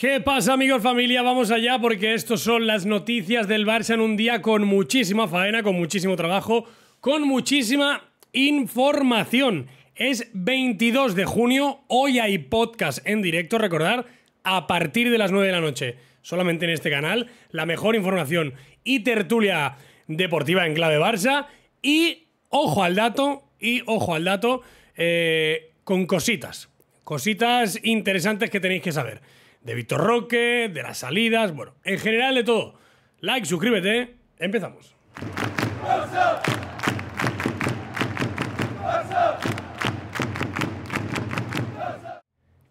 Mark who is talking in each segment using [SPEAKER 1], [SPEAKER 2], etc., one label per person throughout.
[SPEAKER 1] ¿Qué pasa amigos familia? Vamos allá porque estos son las noticias del Barça en un día con muchísima faena, con muchísimo trabajo, con muchísima información. Es 22 de junio, hoy hay podcast en directo, recordar, a partir de las 9 de la noche, solamente en este canal, la mejor información y tertulia deportiva en clave Barça y ojo al dato, y ojo al dato, eh, con cositas, cositas interesantes que tenéis que saber de Víctor Roque, de las salidas, bueno, en general de todo. Like, suscríbete, empezamos.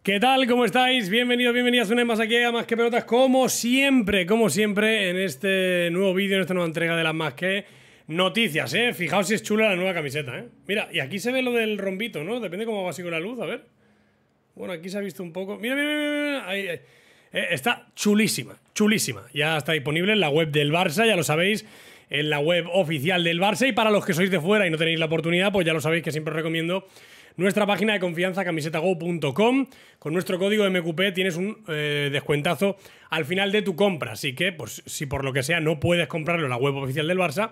[SPEAKER 1] ¿Qué tal? ¿Cómo estáis? Bienvenidos, bienvenidas una más aquí a Más que Pelotas, como siempre, como siempre, en este nuevo vídeo, en esta nueva entrega de las Más que Noticias, ¿eh? Fijaos si es chula la nueva camiseta, ¿eh? Mira, y aquí se ve lo del rombito, ¿no? Depende cómo va así con la luz, a ver. Bueno, aquí se ha visto un poco. Mira, mira, mira. Ahí, ahí. Eh, está chulísima, chulísima. Ya está disponible en la web del Barça, ya lo sabéis. En la web oficial del Barça. Y para los que sois de fuera y no tenéis la oportunidad, pues ya lo sabéis que siempre os recomiendo nuestra página de confianza camisetago.com. Con nuestro código MQP tienes un eh, descuentazo al final de tu compra. Así que, pues, si por lo que sea no puedes comprarlo en la web oficial del Barça,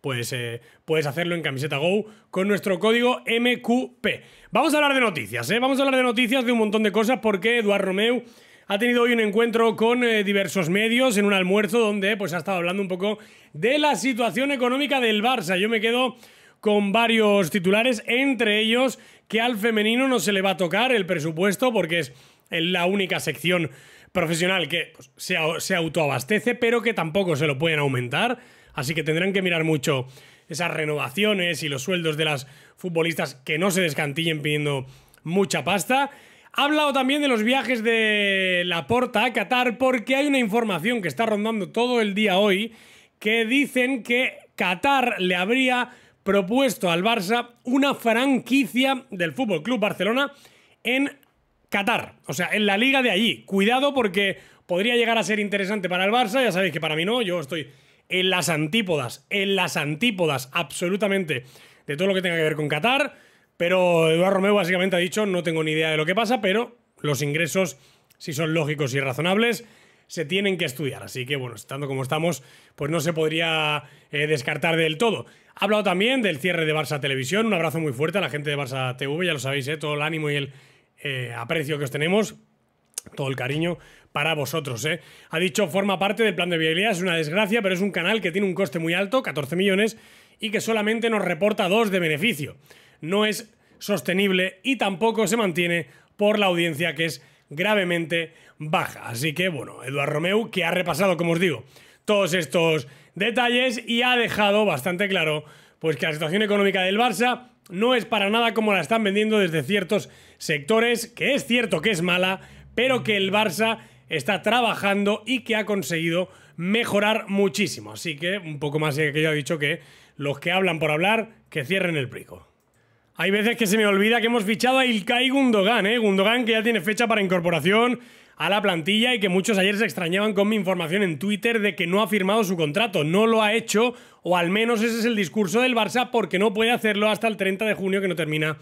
[SPEAKER 1] pues eh, puedes hacerlo en Camiseta Go con nuestro código MQP. Vamos a hablar de noticias, ¿eh? Vamos a hablar de noticias de un montón de cosas porque Eduard Romeu ha tenido hoy un encuentro con eh, diversos medios en un almuerzo donde pues ha estado hablando un poco de la situación económica del Barça. Yo me quedo con varios titulares, entre ellos que al femenino no se le va a tocar el presupuesto porque es la única sección profesional que pues, se, se autoabastece, pero que tampoco se lo pueden aumentar. Así que tendrán que mirar mucho esas renovaciones y los sueldos de las futbolistas que no se descantillen pidiendo mucha pasta. Ha hablado también de los viajes de Laporta a Qatar porque hay una información que está rondando todo el día hoy que dicen que Qatar le habría propuesto al Barça una franquicia del Fútbol Club Barcelona en Qatar, o sea, en la liga de allí. Cuidado porque podría llegar a ser interesante para el Barça, ya sabéis que para mí no, yo estoy en las antípodas, en las antípodas absolutamente de todo lo que tenga que ver con Qatar. Pero Eduardo Romeo básicamente ha dicho, no tengo ni idea de lo que pasa, pero los ingresos, si son lógicos y razonables, se tienen que estudiar. Así que, bueno, estando como estamos, pues no se podría eh, descartar del todo. Ha hablado también del cierre de Barça Televisión. Un abrazo muy fuerte a la gente de Barça TV, ya lo sabéis, ¿eh? todo el ánimo y el eh, aprecio que os tenemos todo el cariño para vosotros. ¿eh? Ha dicho, forma parte del plan de viabilidad, es una desgracia, pero es un canal que tiene un coste muy alto, 14 millones, y que solamente nos reporta dos de beneficio. No es sostenible y tampoco se mantiene por la audiencia que es gravemente baja. Así que, bueno, Eduardo Romeu, que ha repasado, como os digo, todos estos detalles y ha dejado bastante claro pues que la situación económica del Barça no es para nada como la están vendiendo desde ciertos sectores, que es cierto que es mala, pero que el Barça está trabajando y que ha conseguido mejorar muchísimo. Así que un poco más que yo he dicho que los que hablan por hablar, que cierren el prico. Hay veces que se me olvida que hemos fichado a Ilkay Gundogan, ¿eh? Gundogan que ya tiene fecha para incorporación a la plantilla y que muchos ayer se extrañaban con mi información en Twitter de que no ha firmado su contrato. No lo ha hecho, o al menos ese es el discurso del Barça, porque no puede hacerlo hasta el 30 de junio que no termina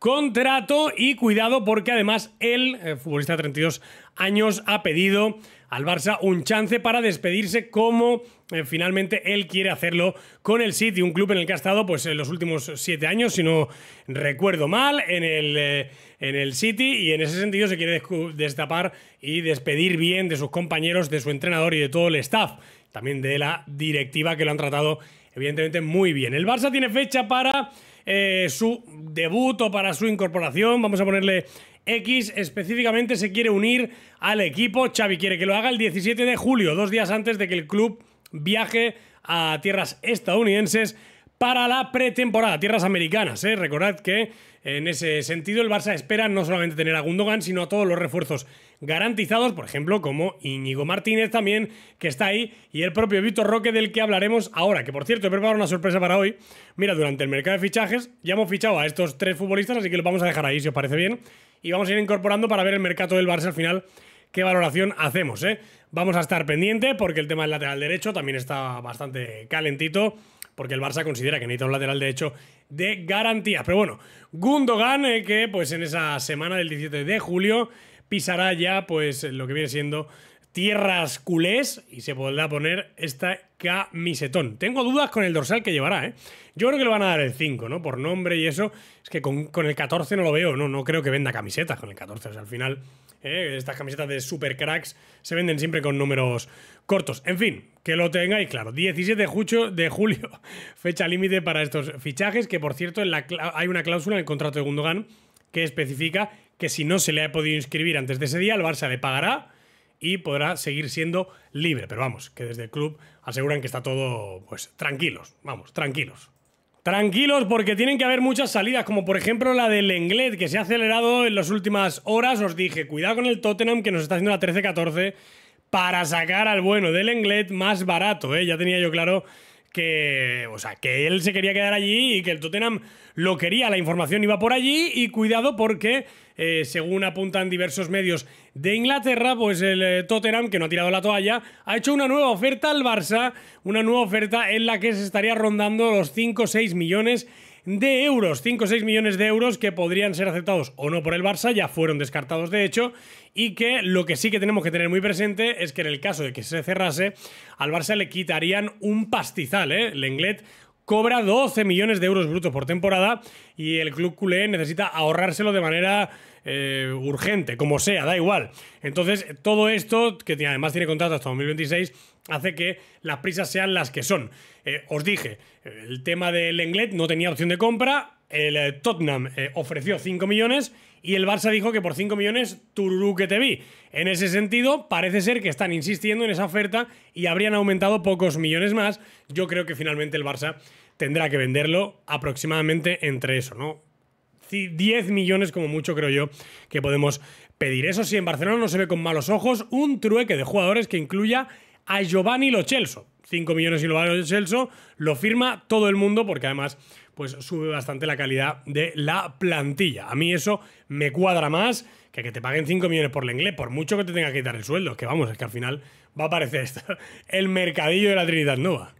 [SPEAKER 1] contrato y cuidado porque además el futbolista de 32 años, ha pedido al Barça un chance para despedirse como eh, finalmente él quiere hacerlo con el City, un club en el que ha estado pues en los últimos siete años, si no recuerdo mal, en el, eh, en el City y en ese sentido se quiere destapar y despedir bien de sus compañeros, de su entrenador y de todo el staff, también de la directiva que lo han tratado evidentemente muy bien. El Barça tiene fecha para eh, su debut o para su incorporación. Vamos a ponerle X. Específicamente se quiere unir al equipo. Xavi quiere que lo haga el 17 de julio, dos días antes de que el club viaje a tierras estadounidenses para la pretemporada, tierras americanas. ¿eh? Recordad que en ese sentido el Barça espera no solamente tener a Gundogan, sino a todos los refuerzos garantizados, por ejemplo, como Íñigo Martínez también, que está ahí, y el propio Víctor Roque, del que hablaremos ahora, que por cierto he preparado una sorpresa para hoy. Mira, durante el mercado de fichajes ya hemos fichado a estos tres futbolistas, así que los vamos a dejar ahí, si os parece bien, y vamos a ir incorporando para ver el mercado del Barça al final qué valoración hacemos. ¿eh? Vamos a estar pendiente porque el tema del lateral derecho también está bastante calentito porque el Barça considera que necesita un lateral de hecho de garantía. Pero bueno, Gundogan, eh, que pues en esa semana del 17 de julio pisará ya, pues, lo que viene siendo tierras culés y se podrá poner esta camisetón. Tengo dudas con el dorsal que llevará, ¿eh? Yo creo que le van a dar el 5, ¿no? Por nombre y eso. Es que con, el 14 no lo veo, ¿no? No creo que venda camisetas con el 14. O sea, al final, ¿eh? estas camisetas de super cracks se venden siempre con números cortos. En fin, que lo tengáis claro. 17 de julio, de julio fecha límite para estos fichajes, que por cierto en la, hay una cláusula en el contrato de Gundogan que especifica que si no se le ha podido inscribir antes de ese día, el Barça le pagará y podrá seguir siendo libre. Pero vamos, que desde el club aseguran que está todo, pues, tranquilos, vamos, tranquilos. Tranquilos porque tienen que haber muchas salidas, como por ejemplo la del Englet, que se ha acelerado en las últimas horas. Os dije, cuidado con el Tottenham, que nos está haciendo la 13-14, para sacar al bueno del Englet más barato. ¿eh? Ya tenía yo claro que, o sea, que él se quería quedar allí y que el Tottenham lo quería, la información iba por allí y cuidado porque, eh, según apuntan diversos medios de Inglaterra, pues el eh, Tottenham, que no ha tirado la toalla, ha hecho una nueva oferta al Barça, una nueva oferta en la que se estaría rondando los 5 o 6 millones de euros, 5 o 6 millones de euros que podrían ser aceptados o no por el Barça, ya fueron descartados de hecho, y que lo que sí que tenemos que tener muy presente es que en el caso de que se cerrase, al Barça le quitarían un pastizal, ¿eh? Lenglet cobra 12 millones de euros brutos por temporada y el club culé necesita ahorrárselo de manera eh, urgente, como sea, da igual. Entonces, todo esto, que además tiene contrato hasta 2026, hace que las prisas sean las que son. Eh, os dije, el tema del Lenglet no tenía opción de compra, el eh, Tottenham ofreció 5 millones y el Barça dijo que por 5 millones, tururú que te vi. En ese sentido, parece ser que están insistiendo en esa oferta y habrían aumentado pocos millones más. Yo creo que finalmente el Barça tendrá que venderlo aproximadamente entre eso, ¿no? 10 millones como mucho creo yo que podemos pedir. Eso sí, en Barcelona no se ve con malos ojos un trueque de jugadores que incluya a Giovanni Lo Celso. 5 millones y lo Celso, lo firma todo el mundo porque además pues sube bastante la calidad de la plantilla. A mí eso me cuadra más que que te paguen 5 millones por el inglés, por mucho que te tenga que quitar el sueldo. Que vamos, es que al final va a aparecer esto, el mercadillo de la Trinidad Nova.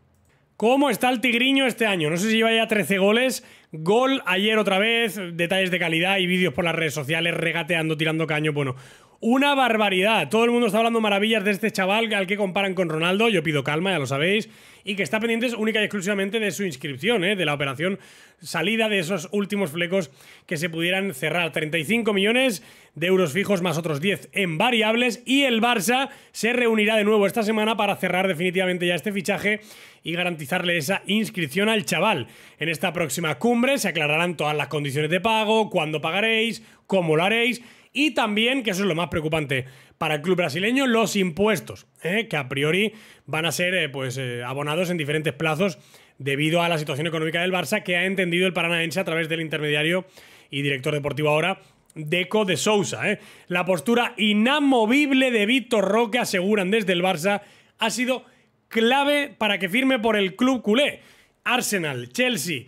[SPEAKER 1] ¿Cómo está el Tigriño este año? No sé si lleva ya 13 goles. Gol ayer otra vez, detalles de calidad y vídeos por las redes sociales, regateando, tirando caño. Bueno, una barbaridad. Todo el mundo está hablando maravillas de este chaval al que comparan con Ronaldo. Yo pido calma, ya lo sabéis. Y que está pendiente única y exclusivamente de su inscripción, ¿eh? de la operación salida de esos últimos flecos que se pudieran cerrar. 35 millones de euros fijos más otros 10 en variables. Y el Barça se reunirá de nuevo esta semana para cerrar definitivamente ya este fichaje y garantizarle esa inscripción al chaval. En esta próxima cumbre se aclararán todas las condiciones de pago, cuándo pagaréis, cómo lo haréis y también, que eso es lo más preocupante para el club brasileño, los impuestos, ¿eh? que a priori van a ser eh, pues, eh, abonados en diferentes plazos debido a la situación económica del Barça que ha entendido el paranaense a través del intermediario y director deportivo ahora, Deco de Sousa. La postura inamovible de Víctor Roque, aseguran desde el Barça, ha sido clave para que firme por el club culé. Arsenal, Chelsea,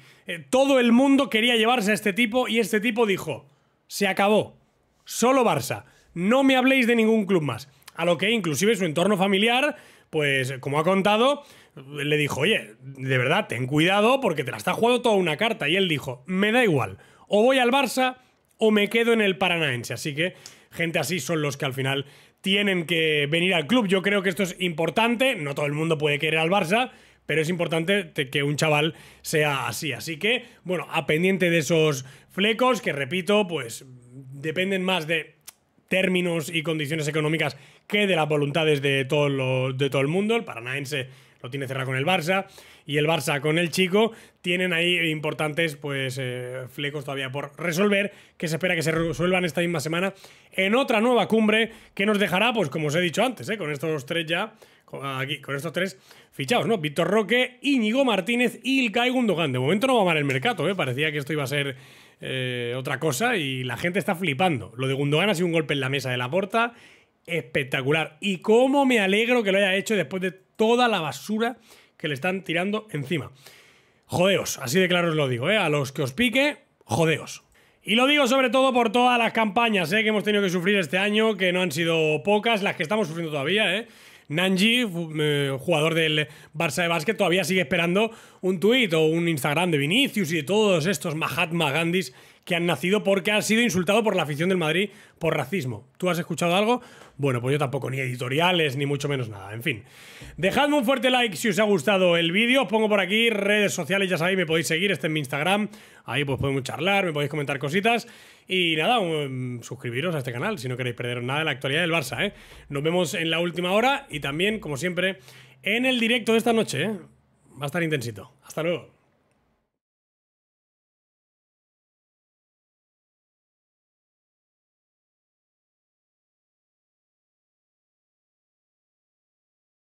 [SPEAKER 1] todo el mundo quería llevarse a este tipo y este tipo dijo, se acabó solo Barça. No me habléis de ningún club más. A lo que inclusive su entorno familiar, pues como ha contado, le dijo, oye, de verdad, ten cuidado porque te la está jugando toda una carta. Y él dijo, me da igual, o voy al Barça o me quedo en el Paranaense. Así que gente así son los que al final tienen que venir al club. Yo creo que esto es importante, no todo el mundo puede querer al Barça, pero es importante que un chaval sea así. Así que, bueno, a pendiente de esos flecos, que repito, pues dependen más de términos y condiciones económicas que de las voluntades de todo, de todo el mundo. El paranaense lo tiene cerrado con el Barça y el Barça con el Chico. Tienen ahí importantes pues eh, flecos todavía por resolver que se espera que se resuelvan esta misma semana en otra nueva cumbre que nos dejará pues como os he dicho antes eh, con estos tres ya aquí con estos tres fichados no Víctor Roque Íñigo Martínez y Ilkay Gundogan. De momento no va mal el mercado eh parecía que esto iba a ser eh, otra cosa y la gente está flipando. Lo de Gundogan ha sido un golpe en la mesa de la porta espectacular. Y cómo me alegro que lo haya hecho después de toda la basura que le están tirando encima. Jodeos, así de claro os lo digo, ¿eh? A los que os pique, jodeos. Y lo digo sobre todo por todas las campañas ¿eh? que hemos tenido que sufrir este año, que no han sido pocas, las que estamos sufriendo todavía, ¿eh? Nanji, jugador del Barça de básquet, todavía sigue esperando un tuit o un Instagram de Vinicius y de todos estos Mahatma Gandhis que han nacido porque ha sido insultado por la afición del Madrid por racismo. ¿Tú has escuchado algo? Bueno, pues yo tampoco, ni editoriales, ni mucho menos nada. En fin, dejadme un fuerte like si os ha gustado el vídeo. Os pongo por aquí redes sociales, ya sabéis, me podéis seguir, este en mi Instagram. Ahí pues podemos charlar, me podéis comentar cositas. Y nada, suscribiros a este canal si no queréis perder nada de la actualidad del Barça. ¿eh? Nos vemos en la última hora y también, como siempre, en el directo de esta noche. ¿eh? Va a estar intensito. Hasta luego.